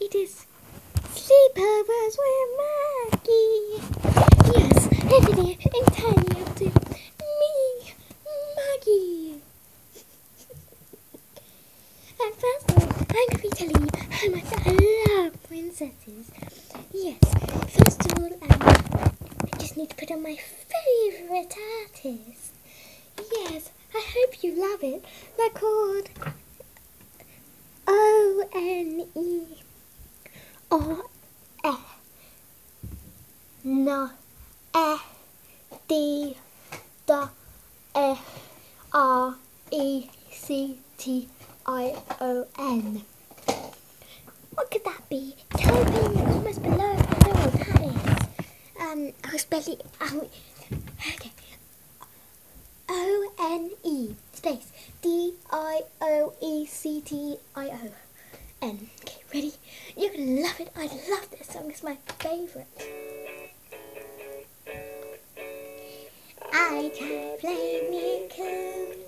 it is sleepovers with Maggie. Yes, every day entirely up to me, Maggie. And first of all, I'm going to be telling you how much I love princesses. Yes, first of all, um, I just need to put on my favourite artist. Yes, I hope you love it. They're called O E F N E D D F R E C T I O N. What could that be? Tell me in the comments below if you know what that is. Um, I'll spell it out. Okay. O N E space D I O E C T I O N. Ready? You're gonna love it. I love this song. It's my favourite. I can't blame me cool.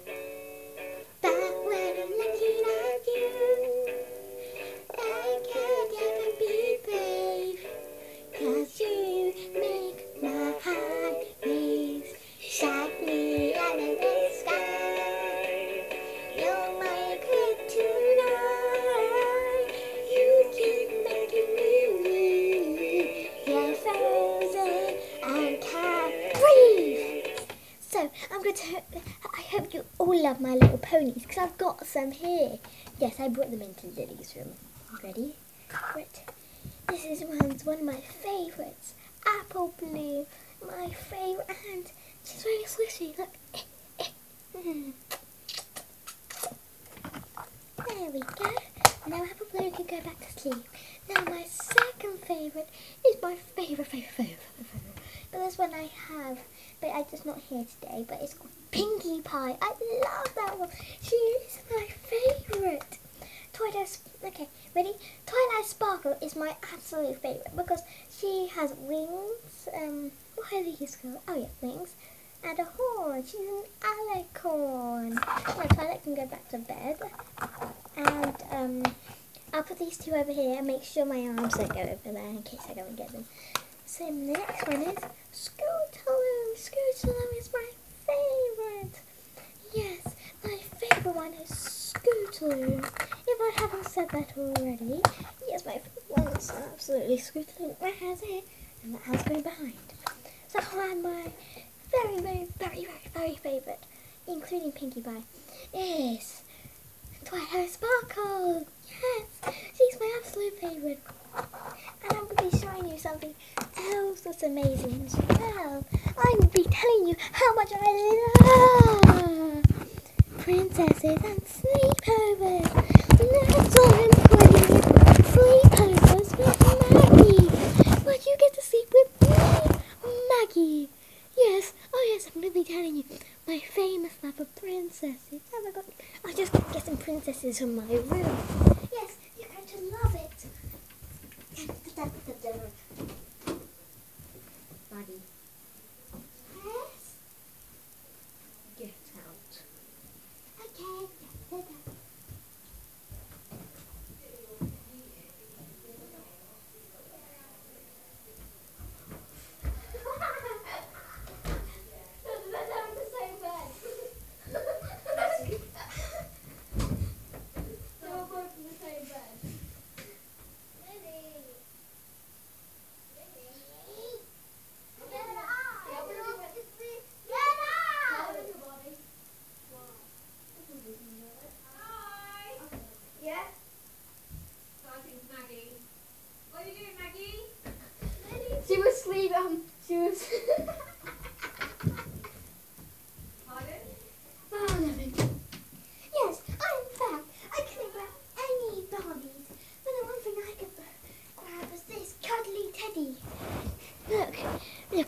Love My Little Ponies because I've got some here. Yes, I brought them into Lily's room. Ready? This is one's one of my favourites. Apple Bloom, my favourite, and she's really squishy. Look. There we go. Now Apple Bloom can go back to sleep. Now my second favourite is my favourite, favourite, favourite, favourite. But this one I have, but I just not here today. But it's Pinkie Pie. I love that one. She is my favourite. Twilight. Okay, ready? Twilight Sparkle is my absolute favourite because she has wings. Um, what are these called? Oh yeah, wings. And a horn. She's an alicorn. Now Twilight can go back to bed. And um, I'll put these two over here and make sure my arms don't go over there in case I go and get them. So next one is Scootaloo. Scootaloo is my favourite. Yes, my favourite one is Scootaloo. If I haven't said that already, yes, my favourite one is absolutely Scootaloo. That has it, and that has me behind. So add my very, very, very, very, very favourite, including Pinkie Pie, is Twilight Sparkle. Yes, she's my absolute favourite. And I'm going to be showing you something else that's amazing as well. I'm going to be telling you how much I love princesses and sleepovers. That's why I'm calling it sleepovers with Maggie. But you get to sleep with me, Maggie. Yes, oh yes, I'm going to be telling you my famous love of princesses. Oh my god, I just get some princesses in my room. Yes, you're going to love it. Maggie. Yes? Get out. Okay.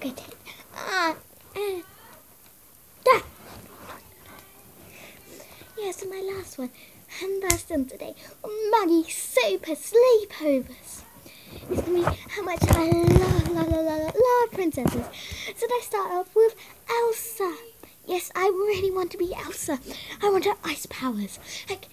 Look at it. Ah, that. Yes, and my last one. And that's done today. Maggie Super Sleepovers. It's gonna be how much I love, love, love, love, love princesses. So let's start off with Elsa. Yes, I really want to be Elsa. I want her ice powers. Like,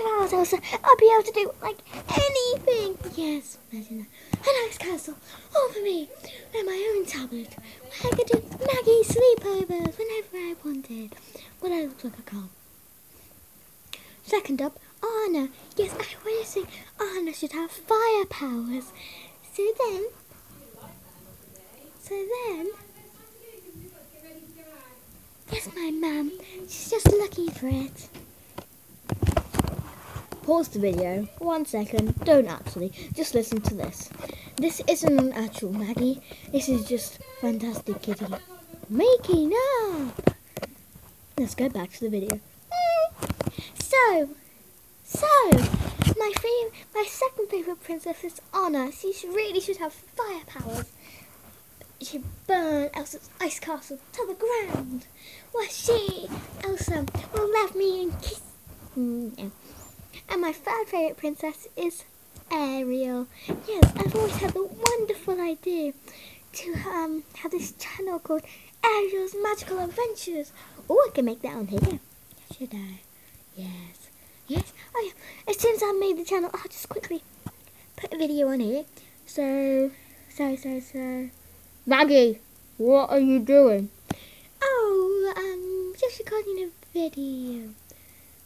if I was Elsa, I'd be able to do like anything. Yes, imagine that. A nice castle, all for me, and my own tablet. Where I could do Maggie sleepovers whenever I wanted. Well, I look like a can't. Second up, Anna. Yes, I want say Anna should have fire powers. So then, so then, yes, my mum, she's just looking for it. Pause the video. One second. Don't actually. Just listen to this. This isn't an actual Maggie. This is just Fantastic Kitty making up. Let's go back to the video. So, so, my favorite, my second favorite princess is Anna. She really should have fire powers. She burn Elsa's ice castle to the ground. Well, she, Elsa, will love me and kiss. Mm. And my third favorite princess is Ariel. Yes, I've always had the wonderful idea to um have this channel called Ariel's Magical Adventures. Oh, I can make that on here. Should I? Yes. Yes. Oh yeah. As soon as I made the channel, I'll just quickly put a video on here. So, so, so, so. Maggie, what are you doing? Oh, um, just recording a video.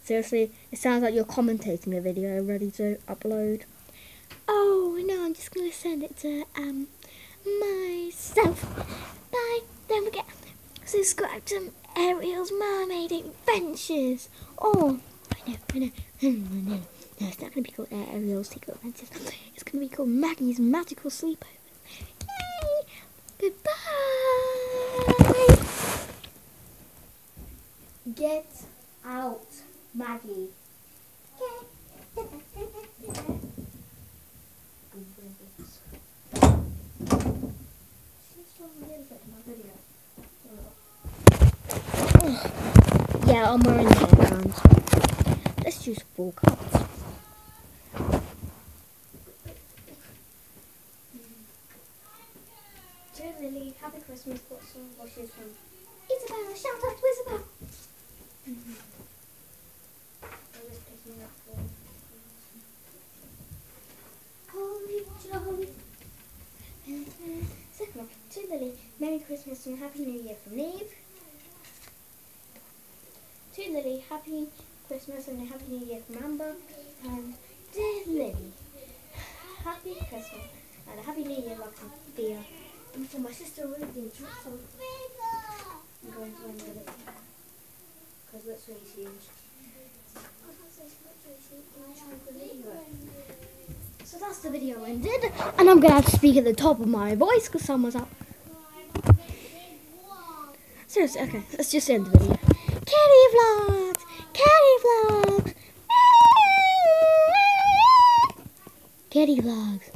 Seriously, it sounds like you're commentating a video ready to upload. Oh no, I'm just gonna send it to um myself. Bye. Don't forget subscribe to Ariel's Mermaid Adventures. Oh, I know, I know, I know, I know. No, it's not gonna be called Ariel's Secret Adventures. It's gonna be called Maggie's Magical Sleepover. Yay! Goodbye. Get Maggie. Yeah, I'm wearing the headphones. Let's use full cards. Christmas and Happy New Year from Neve. To Lily, Happy Christmas and a Happy New Year from Amber. And dear Lily, Happy Christmas and a Happy New Year from Thea. And for my sister Ruby, so I'm going to end with it. Because that's really huge. So that's the video ended. And I'm gonna have to speak at the top of my voice because someone's up. Seriously, okay, let's just end the video. Kitty vlogs! Kitty vlogs! Kitty vlogs.